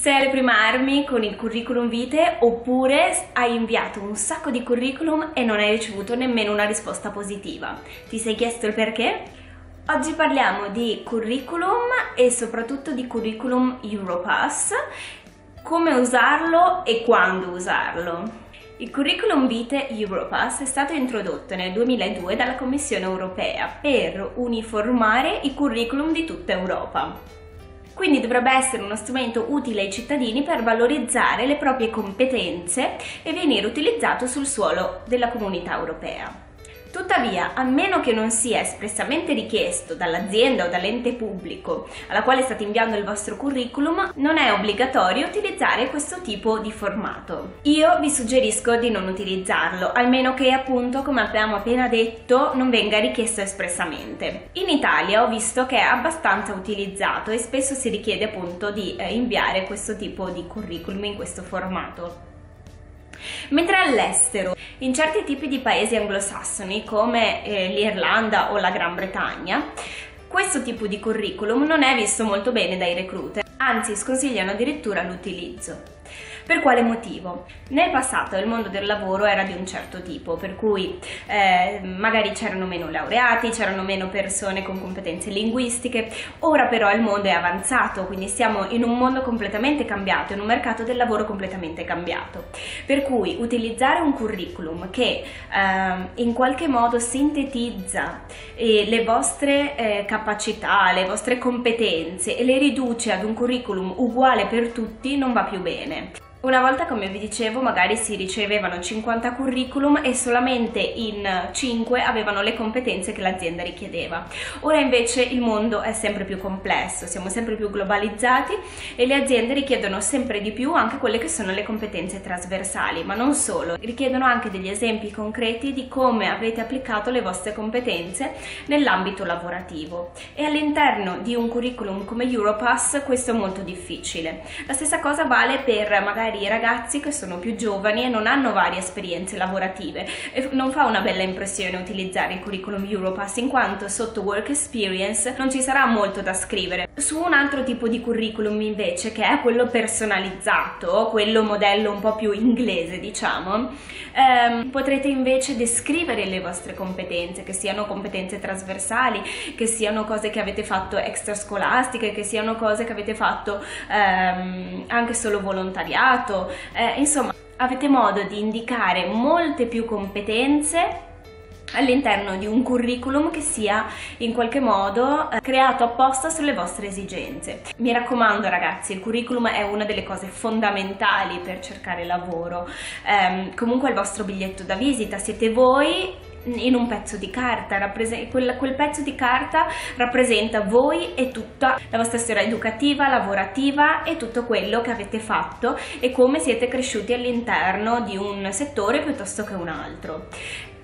Sei alle prime armi con il curriculum vitae oppure hai inviato un sacco di curriculum e non hai ricevuto nemmeno una risposta positiva. Ti sei chiesto il perché? Oggi parliamo di curriculum e soprattutto di curriculum Europass, come usarlo e quando usarlo. Il curriculum vitae Europass è stato introdotto nel 2002 dalla Commissione europea per uniformare i curriculum di tutta Europa quindi dovrebbe essere uno strumento utile ai cittadini per valorizzare le proprie competenze e venire utilizzato sul suolo della comunità europea. Tuttavia, a meno che non sia espressamente richiesto dall'azienda o dall'ente pubblico alla quale state inviando il vostro curriculum, non è obbligatorio utilizzare questo tipo di formato. Io vi suggerisco di non utilizzarlo, almeno che appunto, come abbiamo appena detto, non venga richiesto espressamente. In Italia ho visto che è abbastanza utilizzato e spesso si richiede appunto di eh, inviare questo tipo di curriculum in questo formato. Mentre all'estero, in certi tipi di paesi anglosassoni come eh, l'Irlanda o la Gran Bretagna, questo tipo di curriculum non è visto molto bene dai recruiter, anzi sconsigliano addirittura l'utilizzo. Per quale motivo? Nel passato il mondo del lavoro era di un certo tipo, per cui eh, magari c'erano meno laureati, c'erano meno persone con competenze linguistiche, ora però il mondo è avanzato, quindi siamo in un mondo completamente cambiato, in un mercato del lavoro completamente cambiato. Per cui utilizzare un curriculum che eh, in qualche modo sintetizza eh, le vostre eh, capacità, le vostre competenze e le riduce ad un curriculum uguale per tutti non va più bene. Una volta, come vi dicevo, magari si ricevevano 50 curriculum e solamente in 5 avevano le competenze che l'azienda richiedeva. Ora invece il mondo è sempre più complesso, siamo sempre più globalizzati e le aziende richiedono sempre di più anche quelle che sono le competenze trasversali, ma non solo, richiedono anche degli esempi concreti di come avete applicato le vostre competenze nell'ambito lavorativo. E all'interno di un curriculum come Europass questo è molto difficile. La stessa cosa vale per magari magari i ragazzi che sono più giovani e non hanno varie esperienze lavorative e non fa una bella impressione utilizzare il curriculum Europass in quanto sotto work experience non ci sarà molto da scrivere. Su un altro tipo di curriculum invece che è quello personalizzato, quello modello un po' più inglese diciamo, ehm, potrete invece descrivere le vostre competenze, che siano competenze trasversali, che siano cose che avete fatto extrascolastiche, che siano cose che avete fatto ehm, anche solo volontariato, eh, insomma avete modo di indicare molte più competenze all'interno di un curriculum che sia in qualche modo eh, creato apposta sulle vostre esigenze. Mi raccomando ragazzi, il curriculum è una delle cose fondamentali per cercare lavoro, eh, comunque il vostro biglietto da visita, siete voi in un pezzo di carta, quel, quel, pezzo di carta rappresenta voi e tutta la vostra storia educativa, lavorativa e tutto quello che avete fatto e come siete cresciuti all'interno di un settore piuttosto che un altro.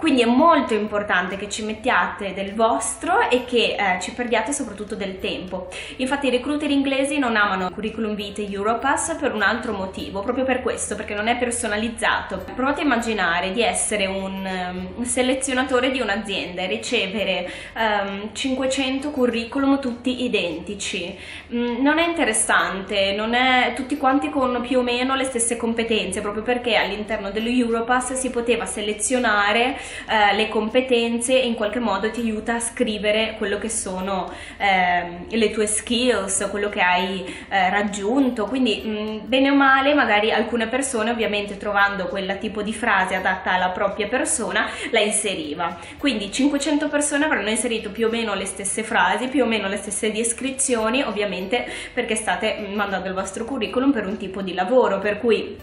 Quindi è molto importante che ci mettiate del vostro e che eh, ci perdiate soprattutto del tempo. Infatti i recruiter inglesi non amano curriculum vitae Europass per un altro motivo, proprio per questo, perché non è personalizzato. Provate a immaginare di essere un, um, selezionatore di un'azienda e ricevere um, 500 curriculum tutti identici. Mm, non è interessante, non è tutti quanti con più o meno le stesse competenze, proprio perché all'interno dello Europass si poteva selezionare eh, le competenze e in qualche modo ti aiuta a scrivere quello che sono eh, le tue skills, quello che hai eh, raggiunto, quindi mh, bene o male magari alcune persone ovviamente trovando quel tipo di frase adatta alla propria persona la inseriva, quindi 500 persone avranno inserito più o meno le stesse frasi, più o meno le stesse descrizioni, ovviamente perché state mandando il vostro curriculum per un tipo di lavoro, per cui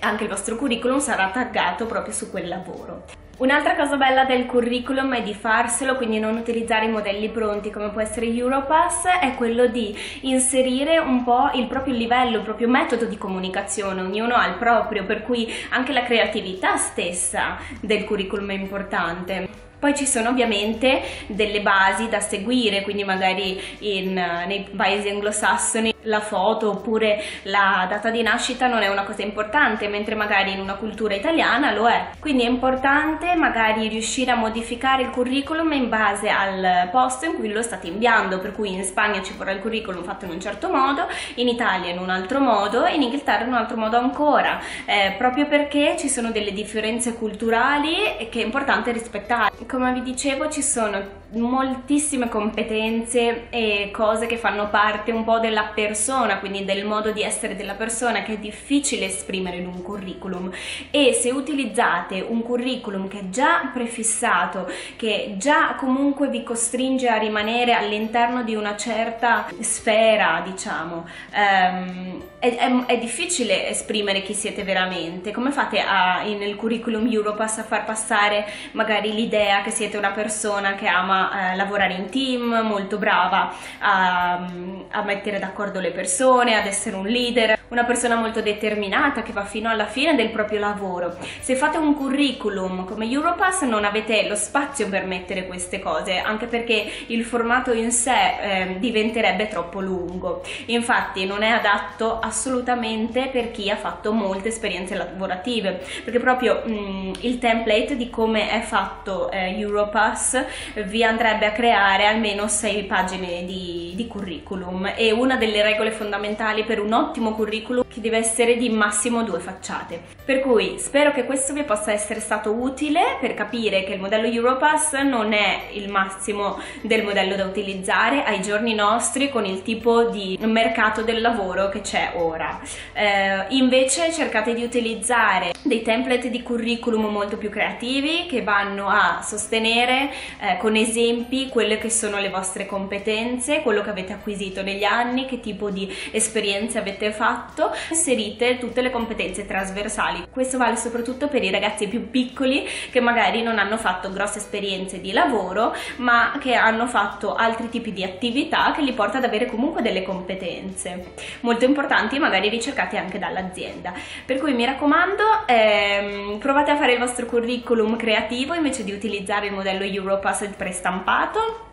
anche il vostro curriculum sarà taggato proprio su quel lavoro. Un'altra cosa bella del curriculum è di farselo, quindi non utilizzare i modelli pronti come può essere Europass, è quello di inserire un po' il proprio livello, il proprio metodo di comunicazione, ognuno ha il proprio, per cui anche la creatività stessa del curriculum è importante. Poi ci sono ovviamente delle basi da seguire, quindi magari in, nei paesi anglosassoni la foto oppure la data di nascita non è una cosa importante, mentre magari in una cultura italiana lo è. Quindi è importante magari riuscire a modificare il curriculum in base al posto in cui lo state inviando, per cui in Spagna ci vorrà il curriculum fatto in un certo modo, in Italia in un altro modo e in Inghilterra in un altro modo ancora, eh, proprio perché ci sono delle differenze culturali che è importante rispettare. Come vi dicevo ci sono moltissime competenze e cose che fanno parte un po' della persona, quindi del modo di essere della persona che è difficile esprimere in un curriculum. E se utilizzate un curriculum che è già prefissato, che già comunque vi costringe a rimanere all'interno di una certa sfera, diciamo, ehm, è, è, è, difficile esprimere chi siete veramente. Come fate a, nel curriculum Europass a far passare magari l'idea che siete una persona che ama eh, lavorare in team, molto brava a, a mettere d'accordo le persone, ad essere un leader, una persona molto determinata che va fino alla fine del proprio lavoro. Se fate un curriculum come Europass non avete lo spazio per mettere queste cose, anche perché il formato in sé eh, diventerebbe troppo lungo. Infatti non è adatto assolutamente per chi ha fatto molte esperienze lavorative, perché proprio mh, mm, il template di come è fatto eh, Europass vi andrebbe a creare almeno 6 pagine di, di curriculum e una delle regole fondamentali per un ottimo curriculum curriculum che deve essere di massimo due facciate. Per cui spero che questo vi possa essere stato utile per capire che il modello Europass non è il massimo del modello da utilizzare ai giorni nostri con il tipo di mercato del lavoro che c'è ora. Eh, invece cercate di utilizzare dei template di curriculum molto più creativi che vanno a sostenere eh, con esempi quelle che sono le vostre competenze, quello che avete acquisito negli anni, che tipo di esperienze avete fatto fatto inserite tutte le competenze trasversali. Questo vale soprattutto per i ragazzi più piccoli che magari non hanno fatto grosse esperienze di lavoro ma che hanno fatto altri tipi di attività che li porta ad avere comunque delle competenze molto importanti magari ricercate anche dall'azienda. Per cui mi raccomando ehm, provate a fare il vostro curriculum creativo invece di utilizzare il modello Europass prestampato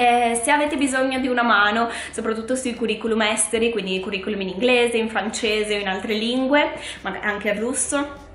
eh, se avete bisogno di una mano, soprattutto sui curriculum esteri, quindi curriculum in inglese, in francese o in altre lingue, ma anche il russo,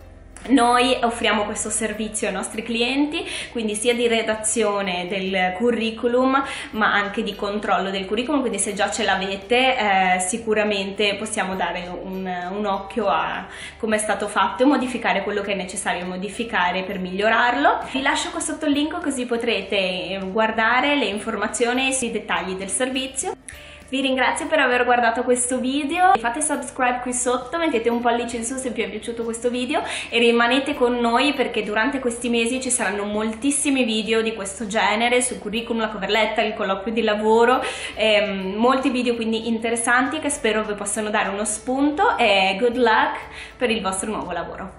noi offriamo questo servizio ai nostri clienti, quindi sia di redazione del curriculum, ma anche di controllo del curriculum, quindi se già ce l'avete eh, sicuramente possiamo dare un, un, occhio a come è stato fatto e modificare quello che è necessario modificare per migliorarlo. Vi lascio qua sotto il link così potrete guardare le informazioni e i dettagli del servizio. Vi ringrazio per aver guardato questo video, fate subscribe qui sotto, mettete un pollice in su se vi è piaciuto questo video e rimanete con noi perché durante questi mesi ci saranno moltissimi video di questo genere sul curriculum, la cover letter, il colloquio di lavoro, ehm, molti video quindi interessanti che spero vi possano dare uno spunto e good luck per il vostro nuovo lavoro.